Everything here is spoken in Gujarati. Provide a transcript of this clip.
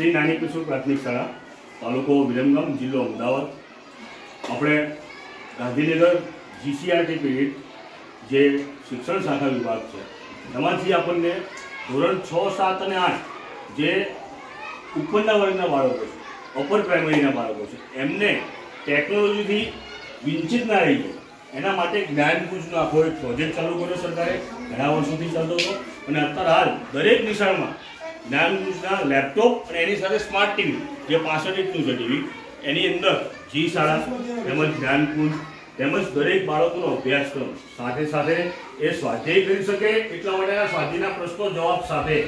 શ્રી નાની કિશોર પ્રાથમિક શાળા, તાલુકો વિરમગામ, જિલ્લો અમદાવાદ. આપણે ગાંધીનગર જીસીઆરટી પીરિયડ, જે શિક્ષણ શાખા વિભાગ છે, એમાંથી આપણને ધોરણ છ, સાત અને આઠ, જે ઉપરના વર્ગના બાળકો છે અપર પ્રાઇમરીના બાળકો છે, એમને ટેકનોલોજીથી વિંચિત ના રહી જાય. એના માટે જ્ઞાનકુંજનો આખો એક પ્રોજેક્ટ ચાલુ કર્યો સરકારે, ઘણા વર્ષોથી ચાલતો હતો. અને અત્યારે હાલ દરેક નિશાળમાં જ્ઞાનકુંજના લેપટોપ અને એની સાથે સ્માર્ટ ટીવી, જે પાસઠ ઇંચનું છે ટીવી, એની અંદર જી શાળા, તેમજ જ્ઞાનકુંજ તેમજ દરેક બાળકોનો અભ્યાસક્રમ. સાથે સાથે એ સ્વાધ્યાય કરી શકે એટલા માટેના સ્વાધ્યાયના પ્રશ્નો જવાબ સાથે.